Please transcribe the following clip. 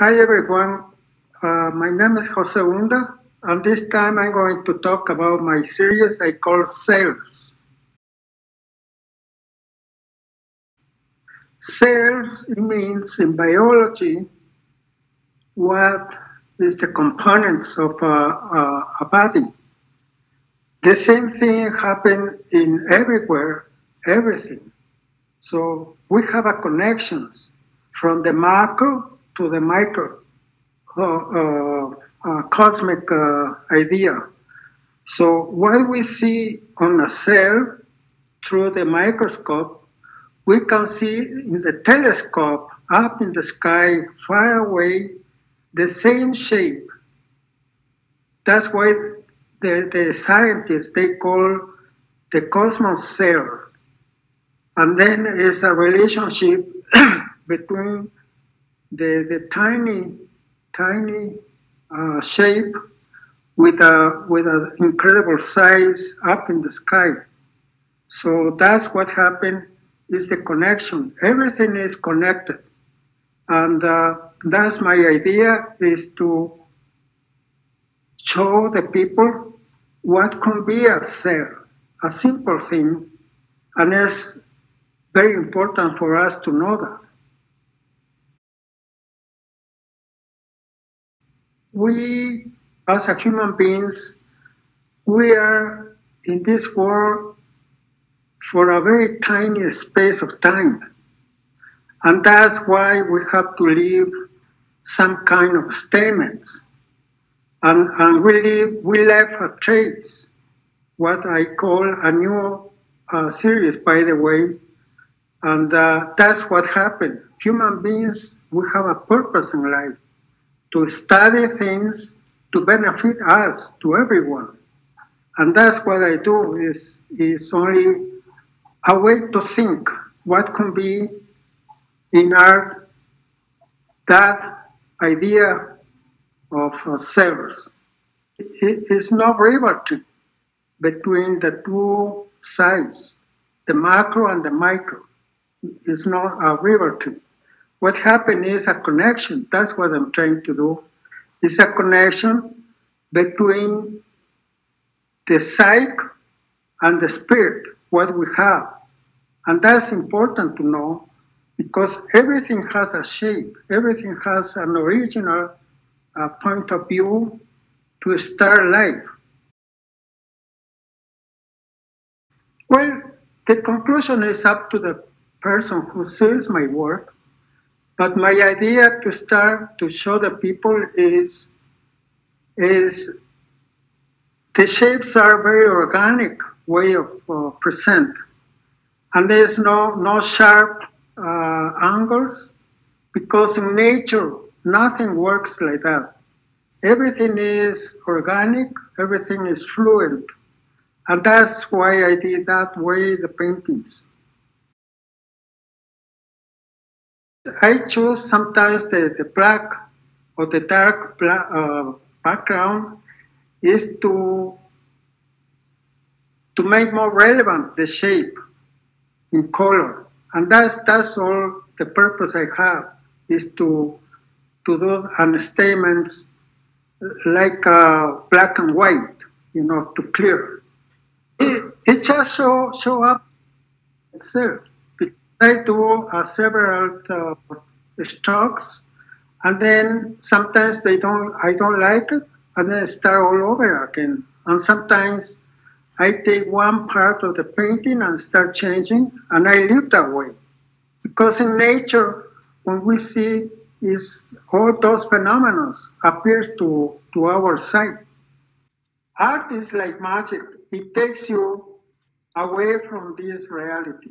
Hi everyone, uh, my name is Jose Unda, and this time I'm going to talk about my series I call Cells. Cells means in biology what is the components of a, a, a body. The same thing happens in everywhere, everything. So we have a connections from the macro to the micro uh, uh, uh, cosmic idea. So what we see on a cell through the microscope, we can see in the telescope up in the sky, far away, the same shape. That's why the, the scientists they call the cosmos cells. And then is a relationship between the, the tiny, tiny uh, shape with a with an incredible size up in the sky. So that's what happened. Is the connection? Everything is connected, and uh, that's my idea: is to show the people what can be a cell, a simple thing, and it's very important for us to know that. We as a human beings, we are in this world for a very tiny space of time. And that's why we have to leave some kind of statements. And, and we, leave, we left a trace, what I call a new uh, series, by the way. And uh, that's what happened. Human beings, we have a purpose in life to study things to benefit us, to everyone. And that's what I do is, is only a way to think what can be in art that idea of uh, cells. It is no rivalry between the two sides, the macro and the micro. It's not a rivalry. What happened is a connection. That's what I'm trying to do. It's a connection between the psyche and the spirit, what we have. And that's important to know because everything has a shape, everything has an original uh, point of view to start life. Well, the conclusion is up to the person who sees my work but my idea to start to show the people is is the shapes are very organic way of uh, present, and there's no no sharp uh, angles because in nature nothing works like that. Everything is organic, everything is fluent, and that's why I did that way the paintings. I choose sometimes the, the black or the dark black, uh, background is to to make more relevant the shape in color, and that's that's all the purpose I have is to to do an statements like uh, black and white, you know, to clear. It, it just show show up itself. I do uh, several uh, strokes, and then sometimes they don't, I don't like it, and then I start all over again. And sometimes I take one part of the painting and start changing, and I live that way. Because in nature, when we see is all those phenomena appears to, to our sight. Art is like magic. It takes you away from this reality.